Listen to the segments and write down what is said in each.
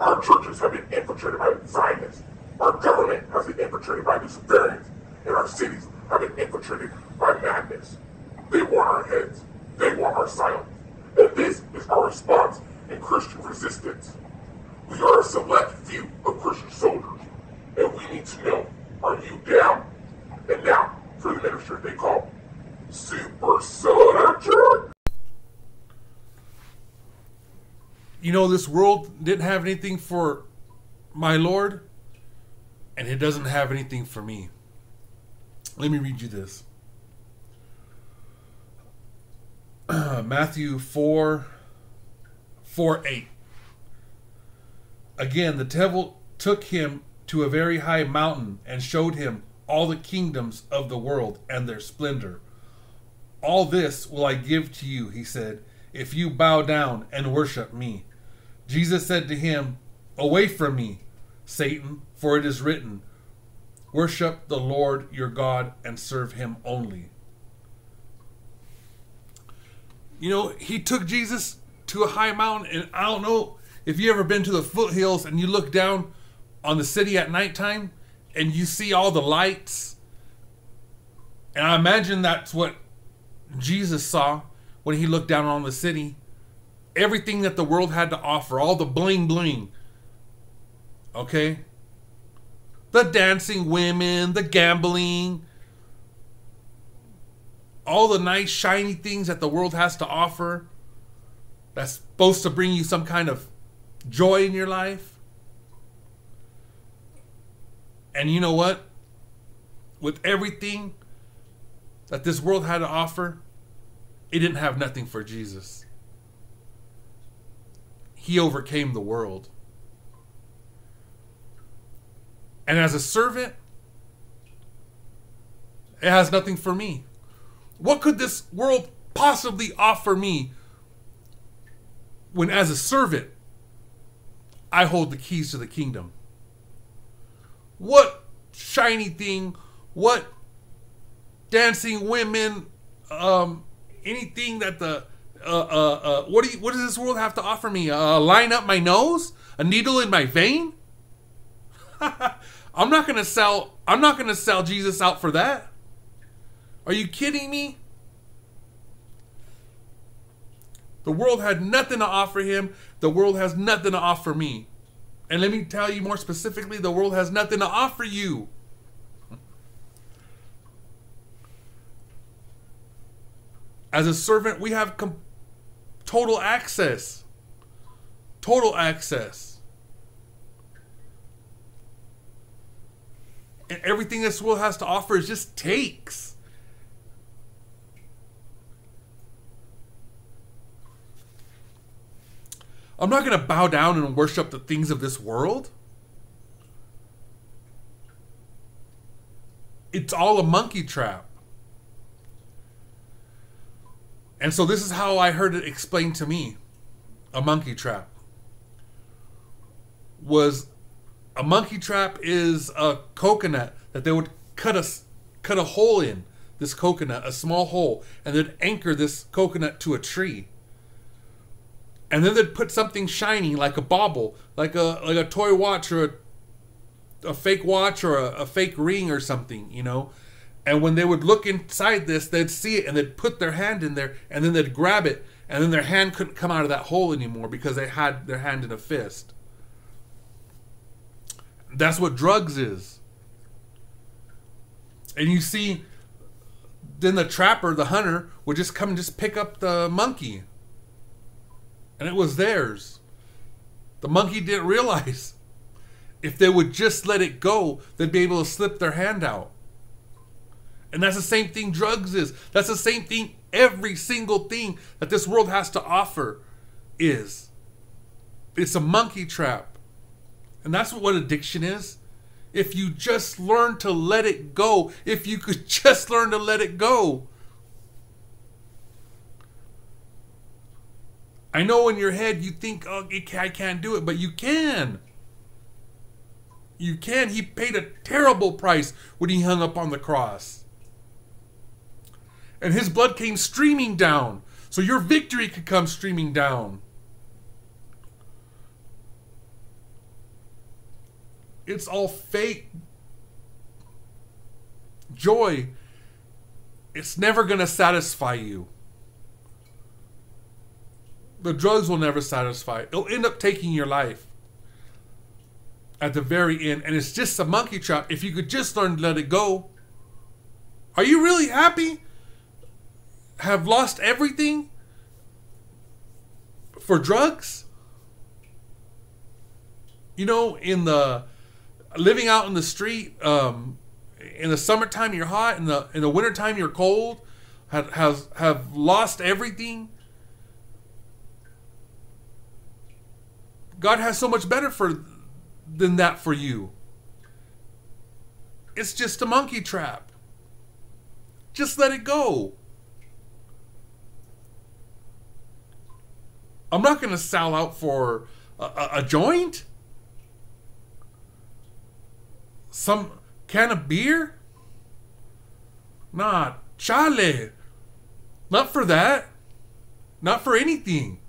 Our churches have been infiltrated by Zionists. Our government has been infiltrated by Luciferians. And our cities have been infiltrated by madness. They want our heads. They want our silence. And this is our response in Christian resistance. We are a select few of Christian soldiers. And we need to know, are you down? And now, for the minister they call Super Soda Jerk. You know, this world didn't have anything for my Lord, and it doesn't have anything for me. Let me read you this. Matthew 4 4 8. Again, the devil took him to a very high mountain and showed him all the kingdoms of the world and their splendor. All this will I give to you, he said, if you bow down and worship me. Jesus said to him, Away from me, Satan, for it is written, Worship the Lord your God and serve him only. You know, he took Jesus to a high mountain, and I don't know if you ever been to the foothills and you look down on the city at nighttime and you see all the lights. And I imagine that's what Jesus saw when he looked down on the city. Everything that the world had to offer, all the bling bling. Okay? The dancing women, the gambling, all the nice, shiny things that the world has to offer that's supposed to bring you some kind of joy in your life. And you know what? With everything that this world had to offer, it didn't have nothing for Jesus. He overcame the world. And as a servant, it has nothing for me. What could this world possibly offer me when, as a servant, I hold the keys to the kingdom? What shiny thing, what dancing women, um, anything that the uh, uh, uh, what do you, what does this world have to offer me? A line up my nose, a needle in my vein. I'm not gonna sell. I'm not gonna sell Jesus out for that. Are you kidding me? The world had nothing to offer him. The world has nothing to offer me. And let me tell you more specifically, the world has nothing to offer you. As a servant, we have com- total access. Total access. And everything this world has to offer is just takes. I'm not going to bow down and worship the things of this world. It's all a monkey trap. And so this is how I heard it explained to me. A monkey trap was a monkey trap is a coconut that they would cut a cut a hole in this coconut, a small hole, and then anchor this coconut to a tree. And then they'd put something shiny like a bauble, like a like a toy watch or a, a fake watch or a, a fake ring or something, you know. And when they would look inside this, they'd see it and they'd put their hand in there and then they'd grab it and then their hand couldn't come out of that hole anymore because they had their hand in a fist. That's what drugs is. And you see, then the trapper, the hunter, would just come and just pick up the monkey. And it was theirs. The monkey didn't realize if they would just let it go, they'd be able to slip their hand out. And that's the same thing drugs is. That's the same thing every single thing that this world has to offer is. It's a monkey trap. And that's what addiction is. If you just learn to let it go, if you could just learn to let it go. I know in your head you think, oh, I can't do it, but you can. You can. He paid a terrible price when he hung up on the cross and his blood came streaming down so your victory could come streaming down. it's all fake joy. It's never going to satisfy you. The drugs will never satisfy. It'll end up taking your life at the very end. And it's just a monkey trap. If you could just learn to let it go. Are you really happy? Have lost everything for drugs? You know, in the living out in the street, um, in the summertime you're hot, in the in the wintertime you're cold, have have, have lost everything. God has so much better for than that for you. It's just a monkey trap. Just let it go. I'm not going to sell out for a, a, joint. Some can of beer? Nah, chale. Not for that. Not for anything.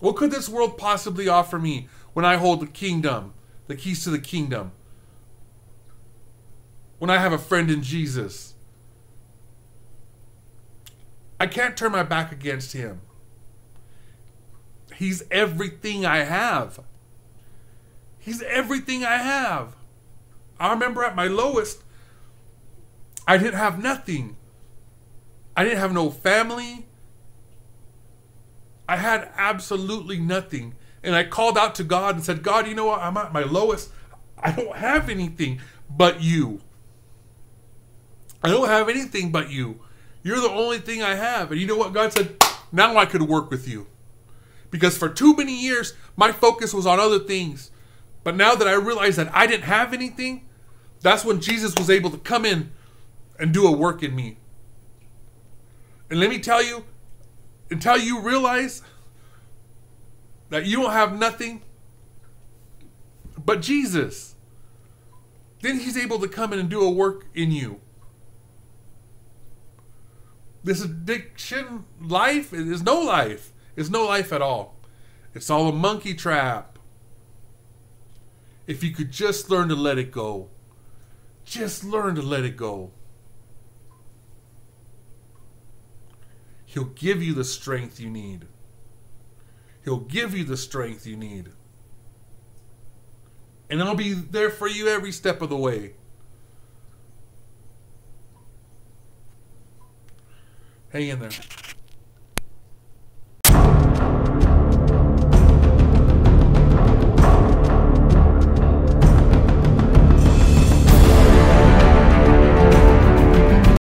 What could this world possibly offer me when I hold the kingdom, the keys to the kingdom? When I have a friend in Jesus? I can't turn my back against him. He's everything I have. He's everything I have. I remember at my lowest, I didn't have nothing. I didn't have no family. I had absolutely nothing. And I called out to God and said, God, you know what? I'm at my lowest. I don't have anything but you. I don't have anything but you. You're the only thing I have. And you know what? God said, now I could work with you. Because for too many years, my focus was on other things. But now that I realized that I didn't have anything, that's when Jesus was able to come in and do a work in me. And let me tell you, until you realize that you don't have nothing but Jesus, then He's able to come in and do a work in you. This addiction life is no life. It's no life at all. It's all a monkey trap. If you could just learn to let it go. Just learn to let it go. He'll give you the strength you need. He'll give you the strength you need. And I'll be there for you every step of the way. Hang in there.